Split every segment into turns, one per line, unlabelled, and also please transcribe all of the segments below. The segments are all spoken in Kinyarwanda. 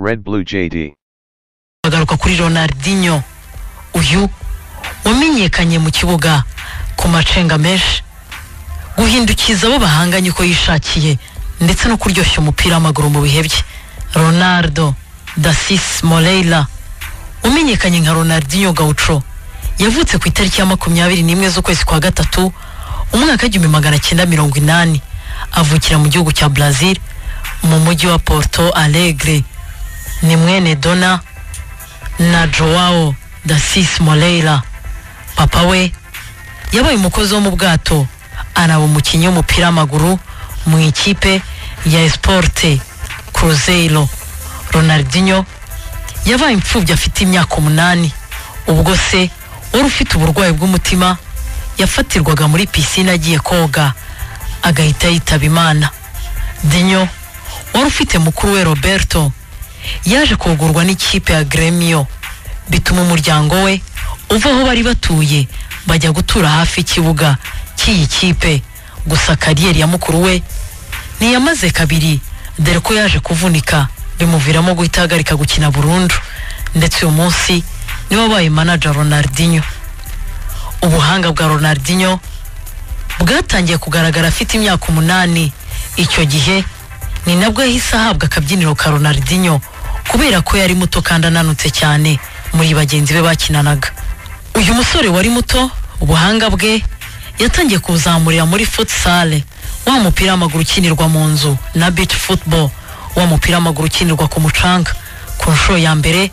Red Blue JD.
bagaruka kuri Ronaldinho. Uyu wamenyekanye mu kibuga ku macenga menshi. Guhindukiza abo bahanganye uko yishakiye ndetse no kuryoshya umupira w'amaguru mu bihe bye. Ronaldo da Cis Moreira umenyekanye nka Ronaldinho Gaucho yavutse ku itariki ya makumyabiri n'imwe z'ukwezi kwa gatatu umwaka w'igihumbi magana cyenda mirongo inani. Avukira mu gihugu cya Brazil mu mujyi wa Porto Alegre. Ni mwene Dona na Joao da Cis Moreira papa we yabaye umukozi wo mu bwato anaba umukinnyi w'umupira w'amaguru mu ikipe ya Esporte Cruzeiro. Ronaldinho yabaye imfubyi afite imyaka umunani. Ubwo se wari ufite uburwayi bw'umutima yafatirwaga muri pisine agiye koga agahita yitaba imana. Dinyo wari ufite mukuru we roberto yaje kugurwa n'ikipe ya gremio bituma umuryango we uva aho bari batuye bajya gutura hafi y'ikibuga cy'iyi kipe. Gusa kariyeri ya mukuru we ntiyamaze kabiri dore ko yaje kuvunika. Bimuviramo guhita ahagarika gukina burundu. Ndetse uyu munsi ni we wabaye manager Ronaldinho. Ubuhanga bwa Ronaldinho bwatangiye kugaragara afite imyaka umunani. Icyo gihe ni nabwo yahise ahabwa akabyiniro ka Ronaldinho kubera ko yari muto kandi ananutse cyane muri bagenzi be bakinanaga. Uyu musore wari muto ubuhanga bwe yatangiye kuzamurira muri futsal. Wa mupira w'amaguru ukinirwa mu nzu na beach football. Wa mupira w'amaguru ukinirwa ku mucanga. Ku nshuro ya mbere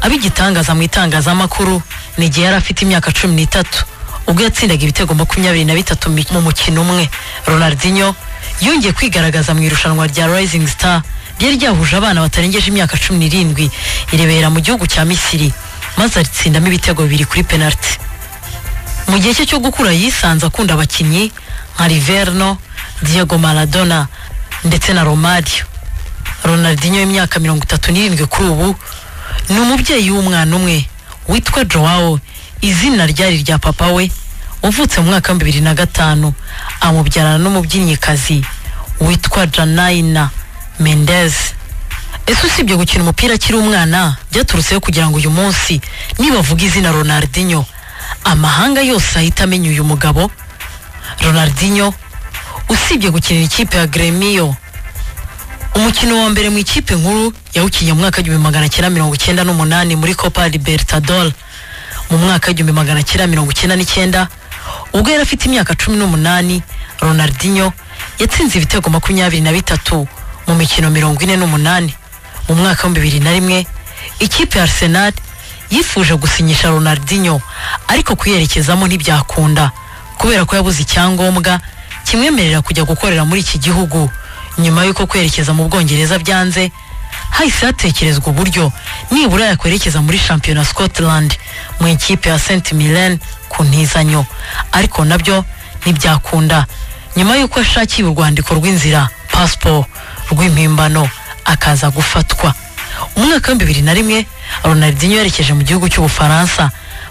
abigitangaza mu itangazamakuru ni igihe yari afite imyaka cumi n'itatu. Ubwo yatsindaga ibitego makumyabiri na bitatu mu mukino umwe. Ronaldinho yongeye kwigaragaza mu irushanwa rya Rising Star ryari ryahuje abana batarengeje imyaka cumi n'irindwi irebera mu gihugu cya Misiri maze aritsindamo ibitego bibiri kuri penalty. Mu gihe cye cyo gukura yisanze akunda abakinnyi nka Riverno Diego Maradona ndetse na Romario. Ronaldinho w'imyaka mirongo itatu n'irindwi kuri ubu ni umubyeyi w'umwana umwe witwa Joao izina ryari rya papa we wavutse mu mwaka wa bibiri na gatanu amubyarana n'umubyinnyikazi witwa Janaina Mendez. Ese usibye gukina umupira akiri umwana? Byaturutseho kugira ngo uyu munsi nibavuga izina Ronaldinho. Amahanga yose ahita amenya uyu mugabo. Ronaldinho usibye gukinira ikipe ya Gremio umukino wa mbere mu ikipe nkuru yawukinnye mu mwaka w'igihumbi magana cyenda mirongo icyenda n'umunani muri Copa Libertadores. Mu mwaka w'igihumbi magana cyenda mirongo icyenda n'icyenda ubwo yari afite imyaka cumi n'umunani Ronaldinho yatsinze ibitego makumyabiri na bitatu mu mikino mirongo ine n'umunani. Mu mwaka wa bibiri na rimwe ikipe ya Arsenal yifuje gusinyisha Ronaldinho ariko kuyerekezamo ntibyakunda. Kubera ko yabuze icyangombwa kimwemerera kujya gukorera muri iki gihugu. Nyuma y'uko kwerekeza mu Bwongereza byanze hahise hatekerezwa uburyo nibura yakwerekeza muri shampiyona Scotland mu ikipe ya St Mirren ku ntizanyo. Ariko na byo ntibyakunda. Nyuma y'uko ashakiye urwandiko rw'inzira passport rw'impimbano akaza gufatwa. Umwaka wa bibiri na rimwe Ronaldinho yerekeje mu gihugu cy'Ubufaransa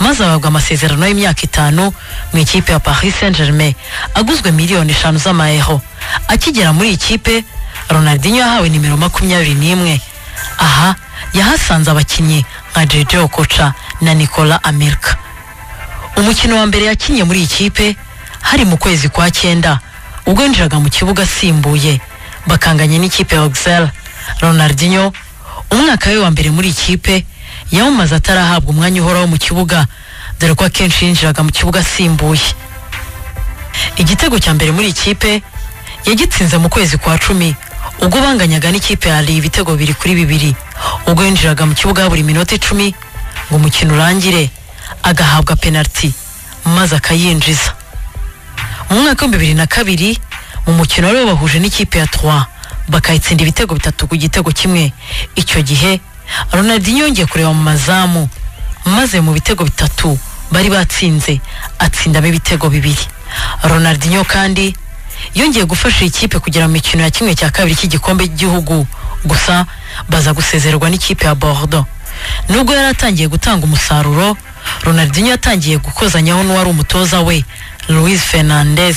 maze ahabwa amasezerano y'imyaka itanu mu ikipe ya Paris Saint-Germain aguzwe miliyoni eshanu z'amayero akigera muri iyi kipe Ronaldinho yahawe nimero makumyabiri n'imwe. Aha yahasanze abakinnyi nka Jeje Okocha na Nicola Anelka umukino wa mbere yakinnye muri iyi kipe hari mu kwezi kwa cyenda. Ubwo yinjiraga mu kibuga asimbuye bakanganye n'ikipe ya Auxerre. Ronaldinho umwaka we wa mbere muri iyi kipe yawumaze atarahabwa umwanya uhoraho mu kibuga. Dore ko akenshi yinjiraga mu kibuga asimbuye igitego cya mbere muri iyi kipe yagitsinze mu kwezi kwa cumi. Ubwo banganyaga n'ikipe ya Ali ibitego bibiri kuri bibiri. Ubwo yinjiraga mu kibuga buri minota icumi ngo umukino urangire. Agahabwa penaliti maze akayinjiza. Mu mwaka wa bibiri na kabiri mu mukino wari wabahuje n'ikipe ya Troyes bakayitsinda ibitego bitatu ku gitego kimwe. Icyo gihe Ronaldinho yongeye kureba mu mazamu maze mu bitego bitatu bari batsinze atsindamo ibitego bibiri. Ronaldinho kandi yongeye gufasha iyi kipe kugera mu mikino ya kimwe cya kabiri cy'igikombe cy'igihugu. Gusa baza gusezererwa n'ikipe ya Bordeaux. Nubwo yari atangiye gutanga umusaruro Ronaldinho yatangiye gukozanyaho n'uwari umutoza we Luis Fernandez.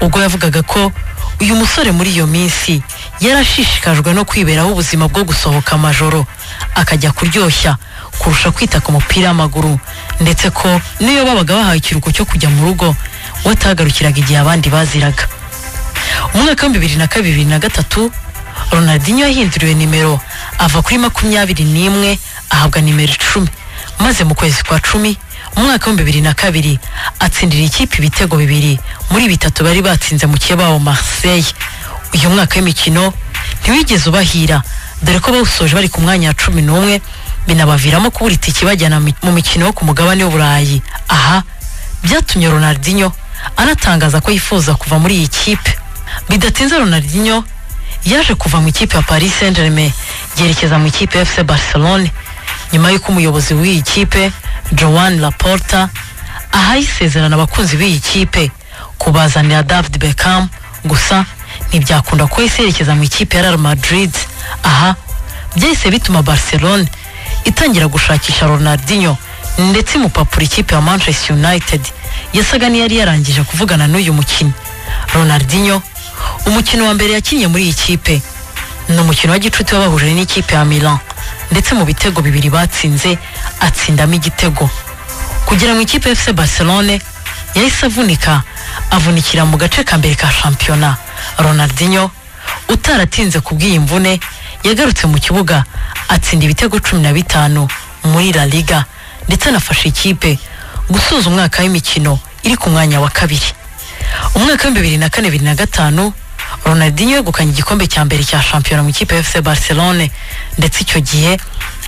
Ubwo yavugaga ko uyu musore muri iyo minsi yarashishikajwe no kwiberaho ubuzima bwo gusohoka amajoro. Akajya kuryoshya kurusha kwita ku mupira w'amaguru. Ndetse ko n'iyo babaga bahawe ikiruhuko cyo kujya mu rugo we atagarukiraga igihe abandi baziraga. Umwaka w'ibihumbi bibiri na kabiri bibiri na gatatu ronaldinho yahinduriwe nimero ava kuri makumyabiri n'imwe ahabwa nimero icumi. Maze mu kwezi kwa cumi mu mwaka w'ibihumbi bibiri na kabiri atsindira ikipe ibitego bibiri. Muri bitatu bari batsinze mu wabo marseille. Uyu mwaka w'imikino ntiwigeze ubahira. Dore ko bawusoje bari ku mwanya wa cumi n'umwe binabaviramo kubura itike bajyana mu mikino yo ku mugabane w'uburayi aha byatumye ronaldinho anatangaza ko yifuza kuva muri iyi kipe. Bidatinze ronaldinho yaje kuva mu ikipe ya paris saint germain yerekeza mu ikipe ya fc barcelone. Nyuma y'uko umuyobozi w'iyi kipe joan laporta ahaye isezerano abakunzi b'iyi kipe. Kubazanira david beckham gusa ntibyakunda ko yahise yerekeza mu ikipe ya real madrid. Aha byahise bituma barcelone itangira gushakisha ronaldinho ndetse imupapura ikipe ya manchester united. Yasaga n'iyari yarangije kuvugana n'uyu mukinnyi ronaldinho umukino wa mbere yakinnye muri iyi kipe. Ni umukino wa gicuti wabahuje n'ikipe ya milan. Ndetse mu bitego bibiri batsinze atsindamo igitego. Kugira ngo ikipe fc barcelone yahise avunika avunikira mu gace ka mbere ka shampiyona. Ronaldinho utaratinze kubw'iyi mvune yagarutse mu kibuga atsinda ibitego cumi na bitanu muri la liga ndetse anafasha ikipe gusoza umwaka w'imikino iri ku mwanya wa kabiri. Umwaka w'ibihumbi bibiri na kane bibiri na gatanu ronaldinho yegukanye igikombe cya mbere cya shampiyona mu ikipe ya fc barcelone ndetse icyo gihe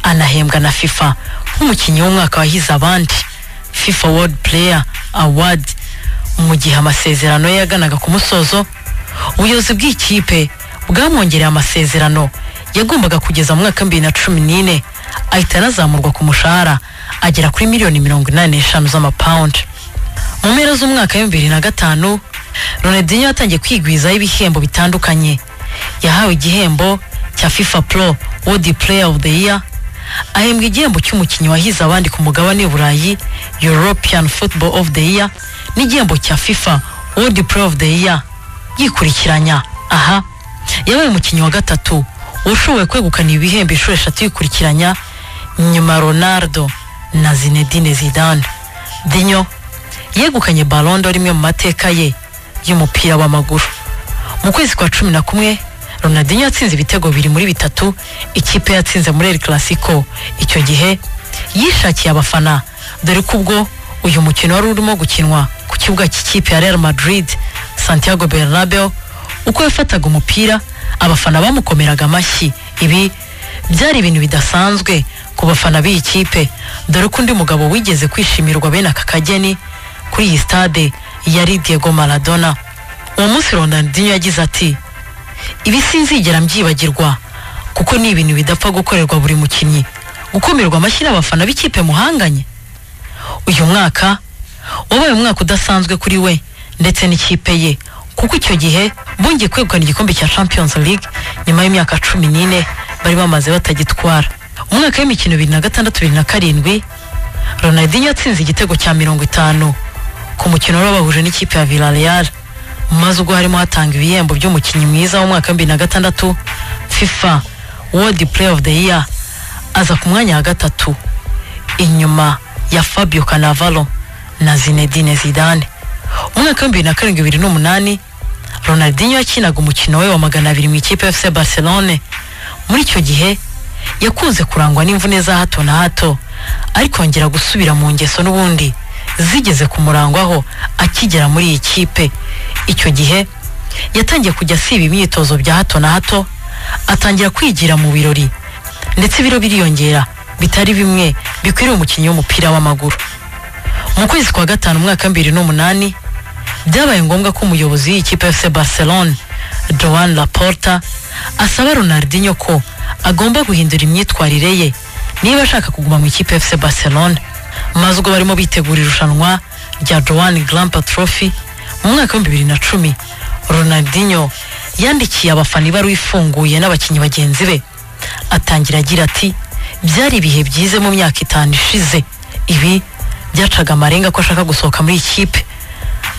anahembwa na fifa. Nk'umukinnyi w'umwaka wahize abandi fifa world player award. Mu gihe amasezerano ye yaganaga ku musozo ubuyobozi bw'ikipe bwamwongereye amasezerano. Yagombaga kugeza mu mwaka bibiri na cumi n'ine ahita anazamurwa ku mushahara agera kuri miliyoni mirongo inani n'eshanu z'amapawundi mu mpera z'umwaka w'ibihumbi bibiri na gatanu ronaldinho yatangiye kwigwizaho ibihembo bitandukanye. Yahawe igihembo cya fifa pro world player of the year ahembwa igihembo cy'umukinnyi wahize abandi ku mugabane w'uburayi european football of the year n'igihembo cya fifa world player of the year. Yikurikiranya. Aha. Yabaye umukinnyi wa gatatu ushoboye kwegukana ibi bihembo inshuro eshatu yikurikiranya nyuma ronaldo na zinedine zidane. Dinyo yegukanye balondo rimwe mu mateka ye y'umupira w'amaguru. Mu kwezi kwa cumi na kumwe ronaldinho yatsinze ibitego bibiri muri bitatu ikipe yatsinze muri el clasico. Icyo gihe yishakiye abafana. Dore ko ubwo uyu mukino wari urimo gukinwa ku kibuga cy'ikipe ya real madrid santiago bernabeu uko yafataga umupira abafana bamukomeraga amashyi. Ibi byari ibintu bidasanzwe ku bafana b'iyi kipe. Dore ko undi mugabo wigeze kwishimirwa bene aka kageni kuri iyi stade yari diego maradona. Uwo munsi ronaldinho yagize ati ibi sinzigera mbyibagirwa kuko ni ibintu bidapfa gukorerwa buri mukinnyi. Gukomerwa amashyi n'abafana b'ikipe muhanganye. Uyu mwaka wabaye umwaka udasanzwe kuri we ndetse n'ikipe ye kuko icyo gihe bongeye kwegukana igikombe cya champions league nyuma y'imyaka cumi n'ine bari bamaze batagitwara. Umwaka w'imikino bibiri na gatandatu bibiri na karindwi ronaldinho yatsinze igitego cya mirongo itanu ku mukino wari wabahuje n'ikipe ya villarreal. Maze ubwo harimo hatanga ibihembo by'umukinnyi mwiza w'umwaka wa bibiri na gatandatu fifa world player of the year aza ku mwanya wa gatatu. Inyuma ya fabio canavalo na zinedine zidane. Umwaka wa bibiri na karindwi bibiri n'umunani ronaldinho yakinaga umukino we wa magana abiri mu ikipe fc barcelone. Muri icyo gihe yakunze kurangwa n'imvune za hato na hato ariko yongera gusubira mu ngeso n'ubundi zigeze kumurangwaho akigera muri iyi kipe. Icyo gihe yatangiye kujya asiba imyitozo bya hato na hato atangira kwigira mu birori ndetse ibiro biriyongera bitari bimwe bikwiriye umukinnyi w'umupira w'amaguru. Mu kwezi kwa gatanu umwaka wa bibiri n'umunani byabaye ngombwa ko umuyobozi w'ikipe fc barcelone joan laporta asaba ronaldinho ko agomba guhindura imyitwarire ye niba ashaka kuguma mu ikipe fc barcelone. Maze ubwo barimo bitegura irushanwa rya joan grampa trophy mu mwaka w'ibihumbi bibiri na cumi ronaldinho yandikiye abafana ibaruwa ifunguye n'abakinnyi bagenzi be. Atangira agira ati byari ibihe byiza mu myaka itanu ishize. Ibi byacaga amarenga ko ashaka gusohoka muri ikipe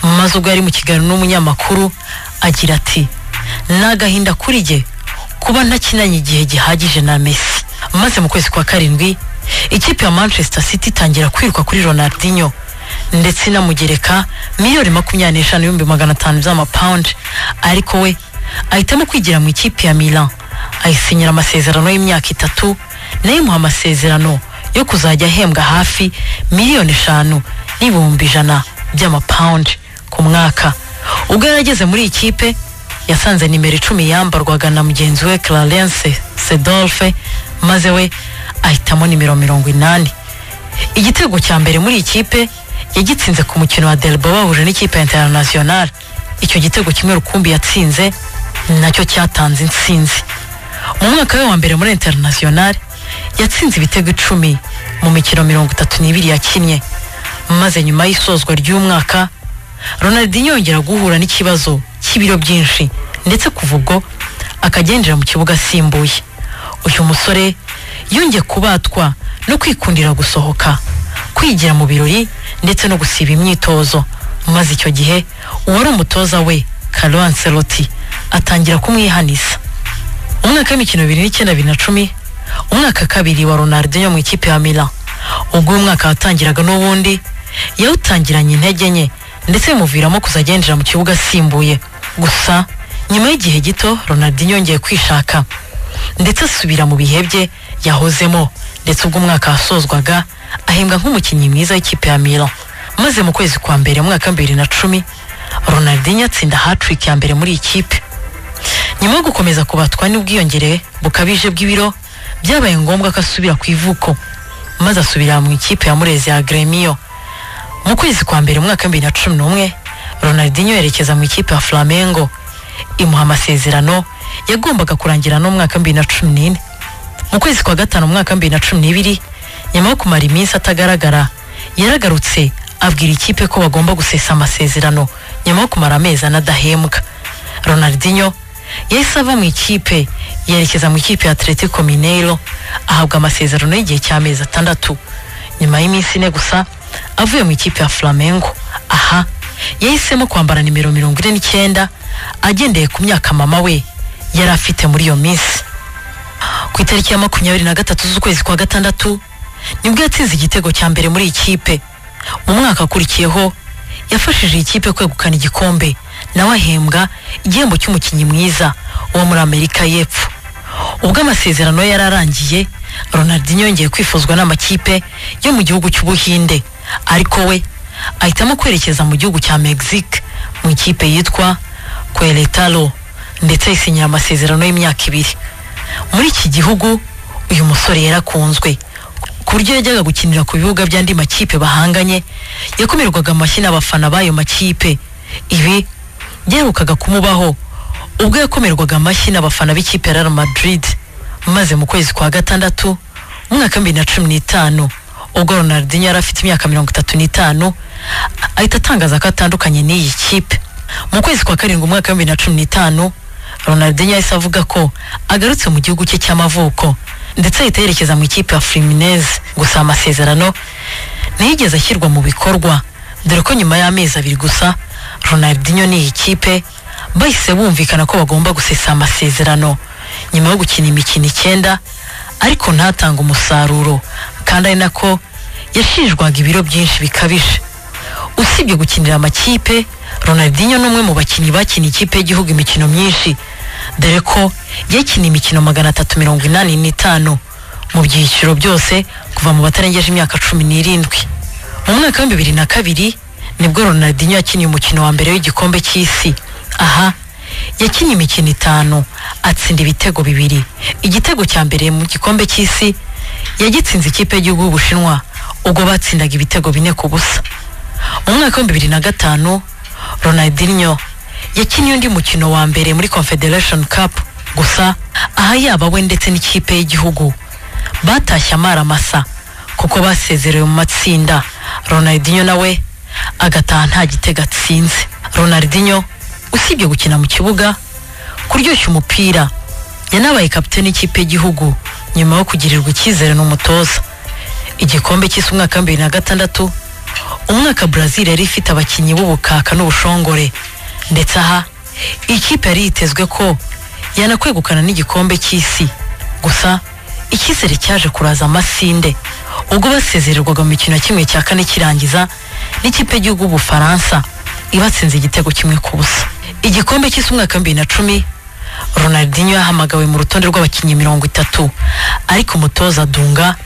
maze ubwo yari mu kiganiro n'umunyamakuru agira ati ni agahinda kuri jye kuba ntakinanye igihe gihagije na Messi. Maze mu kwezi kwa karindwi ikipe ya Manchester City itangira kwiruka kuri Ronaldinho. Ndetse inamugereka miliyoni makumyabiri n'eshanu n'ibihumbi magana atanu by'amapawundi ariko we ahitamo kwigira mu ikipe ya Milan. Ayisinyira amasezerano y'imyaka itatu na yo imuha amasezerano yo kuzajya ahembwa hafi miliyoni eshanu n'ibihumbi ijana by'amapawundi ku mwaka. Ubwo yari ageze muri iyi kipe yasanze nimero icumi yambarwaga na mugenzi we Clarence Sedolfe maze we ahitamo nimero mirongo inani. Igitego cya mbere muri iyi kipe yagitsinze ku mukino wa Delbo bahuje n'ikipe ya International. Icyo gitego kimwe rukumbi yatsinze na cyo cyatanze intsinzi. Mu mwaka we wa mbere muri International yatsinze ibitego icumi mu mikino mirongo itatu n'ibiri yakinnye maze nyuma y'isozwa ry'umwaka Ronaldinho yongera guhura n'ikibazo cy'ibiro byinshi ndetse kuva ubwo akagendera mu kibuga asimbuye uyu musore yongeye kubatwa no kwikundira gusohoka kwigira mu birori ndetse no gusiba imyitozo. Maze icyo gihe uwari umutoza we Carlo Ancelotti atangira kumwihanisa. Umwaka w'imikino bibiri n'icyenda bibiri na cumi umwaka kabiri wa Ronaldinho mu ikipe ya Milan. Ubwo uyu mwaka watangiraga n'ubundi yawutangiranye intege nke ndetse bimuviramo kuzajya yinjira mu kibuga asimbuye. Gusa nyuma y'igihe gito Ronaldinho yongeye kwishaka. Ndetse asubira mu bihe bye yahozemo. Ndetse ubwo umwaka wasozwaga ahembwa nk'umukinnyi mwiza w'ikipe ya Milan. Maze mu kwezi kwa mbere mwaka wa bibiri na cumi Ronaldinho atsinda hat-trick ya mbere muri iyi kipe. Nyuma yo gukomeza kubatwa n'ubwiyongere bukabije bw'ibiro byabaye ngombwa ko asubira ku ivuko maze asubira mu ikipe ya Murezi ya Gremio mu kwezi kwa mbere mwaka wa bibiri na cumi n'umwe Ronaldinho yerekeza mu ikipe ya Flamengo. Imuha amasezerano yagombaga kurangira no mu mwaka wa bibiri na cumi n'ine. Mu kwezi kwa gatanu mu mwaka wa bibiri na cumi n'ibiri nyuma yo kumara iminsi atagaragara yaragarutse abwira ikipe ko bagomba gusesa amasezerano nyuma yo kumara amezi ane adahembwa. Ronaldinho yahise ava mu ikipe yerekeza mu ikipe ya Atletico Mineiro ahabwa amasezerano y'igihe cy'amezi atandatu. Nyuma y'iminsi ine gusa avuye mu ikipe ya Flamengo. Aha yahisemo kwambara nimero mirongo ine n'icyenda agendeye ku myaka mama we. Yari afite muri iyo minsi. Ku itariki ya makumyabiri na gatatu z'ukwezi kwa gatandatu ni bwo yatsinze igitego cya mbere muri iyi kipe. Mu mwaka akurikiyeho yafashije iyi kipe kwegukana igikombe nawe ahembwa igihembo cy'umukinnyi mwiza wo muri amerika y'epfo. Ubwo amasezerano yari arangiye Ronaldinho yongeye kwifuzwa n'amakipe yo mu gihugu cy'ubuhinde. Ariko we ahitamo kwerekeza mu gihugu cya Mexique mu ikipe yitwa Querétaro. Ndetse ayisinyira amasezerano y'imyaka ibiri. Muri iki gihugu uyu musore yarakunzwe. Ku buryo yajyaga gukinira ku bibuga by'andi makipe bahanganye yakomerwaga amashyi n'abafana b'ayo makipe. Ibi byaherukaga kumubaho. Ubwo yakomerwaga amashyi n'abafana b'ikipe ya Madrid. Maze mu kwezi kwa gatandatu mu mwaka wa bibiri na cumi n'itanu ubwo Ronaldinho yari afite imyaka mirongo itatu n'itanu ahita atangaza ko atandukanye n'iyi kipe. Mu kwezi kwa karindwi umwaka wa bibiri na cumi n'itanu Ronaldinho yahise avuga ko agarutse mu gihugu cye cy'amavuko ndetse ahita yerekeza mu ikipe ya Fluminense. Gusa amasezerano ntiyigeze ashyirwa mu bikorwa. Dore ko nyuma y'amezi abiri gusa Ronaldinho n'iyi kipe bahise bumvikana ko bagomba gusesa amasezerano nyuma yo gukina imikino icyenda ariko ntatange umusaruro. Kandi ari nako yashinjwaga ibiro byinshi bikabije. Usibye gukinira amakipe Ronaldinho ni umwe mu bakinnyi bakiniye ikipe y'igihugu imikino myinshi. Dore ko yakiniye imikino magana atatu mirongo inani n'itanu. Mu byiciro byose kuva mu batarengeje imyaka cumi n'irindwi. Mu mwaka wa bibiri na kabiri ni bwo Ronaldinho yakiniye umukino wa mbere w'igikombe cy'isi. Aha yakinnye imikino itanu atsinda ibitego bibiri. Igitego cya mbere mu gikombe cy'isi yagitsinze ikipe y'igihugu y'ubushinwa. Ubwo batsindaga ibitego bine ku busa. Mu mwaka wa bibiri na gatanu Ronaldinho yakiniye undi mukino wa mbere muri Confederation Cup. Gusa aha yaba we ndetse n'ikipe y'igihugu. Batashye amara masa kuko basezerewe mu matsinda. Ronaldinho nawe agataha nta gitego atsinze. Ronaldinho usibye gukina mu kibuga kuryoshya umupira. Yanabaye kapiteni y'ikipe y'igihugu nyuma yo kugirirwa icyizere n'umutoza. Igikombe cy'isi umwaka wa bibiri na gatandatu umwaka Brazil yari ifite abakinnyi b'ubukaka n'ubushongore. Ndetse aha ikipe yari yitezwe ko yanakwegukana n'igikombe cy'isi. Gusa icyizere cyaje kuraza amasinde ubwo basezererwaga mu mikino kimwe cya kane kirangiza n'ikipe y'igihugu y'ubufaransa ibatsinze igitego kimwe ku busa igikombe cy'isi umwaka wa bibiri na cumi ronaldinho yahamagawe mu rutonde rw'abakinnyi mirongo itatu. Ariko umutoza dunga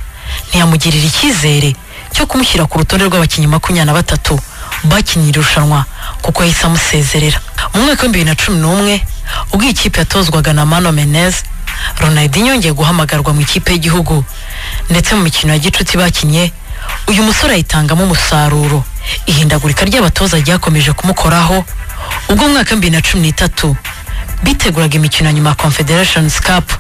ntiyamugirira icyizere cyo kumushyira ku rutonde rw'abakinnyi makumyabiri na batatu bakinnye irushanwa. Kuko yahise amusezerera. Mu mwaka wa bibiri na cumi n'umwe ubwo iyi kipe yatozwaga na mano menez ronaldinho yongeye guhamagarwa mu ikipe y'igihugu. Ndetse mu mikino ya gicuti bakinnye uyu musore ayitangamo umusaruro. Ihindagurika ry'abatoza ryakomeje kumukoraho. Ubwo mu mwaka wa bibiri na cumi n'itatu biteguraga imikino nyuma ya confederations cup.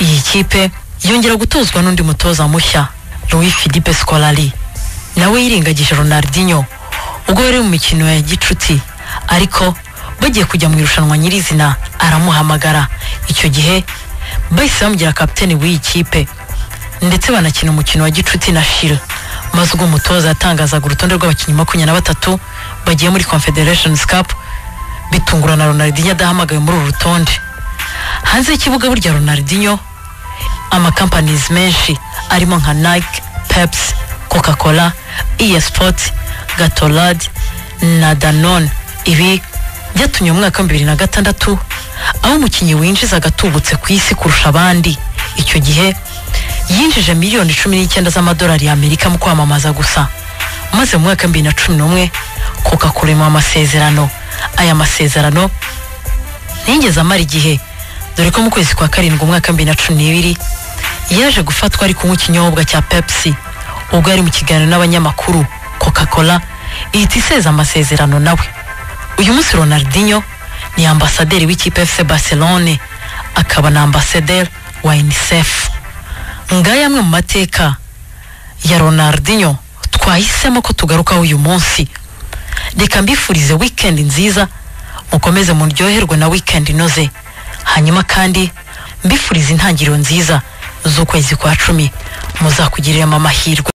Iyi kipe yongera gutozwa n'undi mutoza mushya louis philippe scolari. Nawe yirengagije ronaldinho. Ubwo yari mu mikino ya gicuti. Ariko bagiye kujya mu irushanwa nyirizina aramuhamagara. Icyo gihe bahise bamugira kapiteni w'iyi kipe. Ndetse banakina umukino wa gicuti na shira. Maze ubwo umutoza yatangazaga urutonde rw'abakinnyi makumyabiri na batatu bagiye muri confederations cup bitungurana ronaldinho adahamagawe muri uru rutonde. Hanze y'ikibuga burya ronaldinho amakampanizi menshi arimo nka nike pepsi coca cola iya sport gatorade na danone. Ibi byatumye mu mwaka wa bibiri na gatandatu aho umukinnyi winjiza agatubutse ku isi kurusha abandi. Icyo gihe yinjije miliyoni cumi n'icyenda z'amadolari y'amerika mu kwamamaza gusa. Maze mu mwaka wa bibiri na cumi n'umwe coca amasezerano. Aya masezerano ntiyigeze amara igihe dore ko mu kwezi kwa karindwi umwaka wa bibiri na cumi n'ibiri yaje gufatwa ari kunywa ikinyobwa cya pepsi ubwo yari mu kiganiro n'abanyamakuru. Coca cola ihita iseza amasezerano nawe. Uyu munsi ronaldinho ni ambasaderi w'ikipe fc barcelone akaba na ambasaderi wa unicef. Ngaya amwe mu mateka ya ronaldinho twahisemo ko tugarukaho uyu munsi? Reka mbifurize wikendi nziza mukomeze muryoherwe na wikendi inoze. Hanyuma kandi mbifurize intangiriro nziza z'ukwezi kwa cumi. Muzakugiriramo amahirwe.